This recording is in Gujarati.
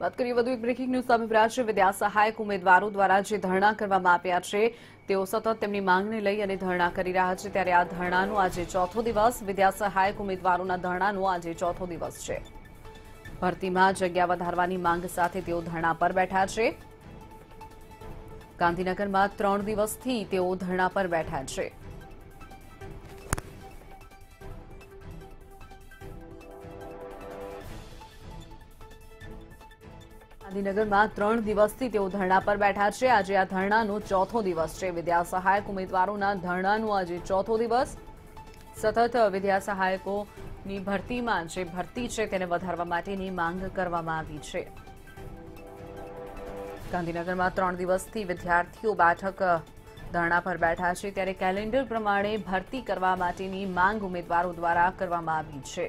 વાત કરીએ વધુ એક બ્રેકિંગ ન્યૂઝ સામે આવ્યા છે. વિદ્યા સહાયક ઉમેદવારો દ્વારા જે ધરણા કરવામાં આવ્યા છે, તેઓ સતત તેમની માંગને લઈ અને ધરણા કરી રહ્યા છે. ત્યારે આ ધરણાનો આજે ચોથો દિવસ. વિદ્યા સહાયક ઉમેદવારોના ધરણાનો આજે ચોથો દિવસ છે. ભરતીમાં જગ્યા વધારવાની માંગ સાથે તેઓ ધરણા પર બેઠા છે. ગાંધીનગરમાં ત્રણ દિવસથી તેઓ ધરણા પર બેઠા છે. ગાંધીનગરમાં ત્રણ દિવસથી તેઓ ધરણા પર બેઠા છે. આજે આ ધરણાનો ચોથો દિવસ છે. વિદ્યા સહાયક ઉમેદવારોના ધરણાનો આજે ચોથો દિવસ. સતત વિદ્યા સહાયકોની ભરતીમાં જે ભરતી છે તેને વધારવા માટેની માંગ કરવામાં આવી છે. ગાંધીનગરમાં ત્રણ દિવસથી વિદ્યાર્થીઓ બેઠક ધરણા પર બેઠા છે. ત્યારે કેલેન્ડર પ્રમાણે ભરતી કરવા માટેની માંગ ઉમેદવારો દ્વારા કરવામાં આવી છે.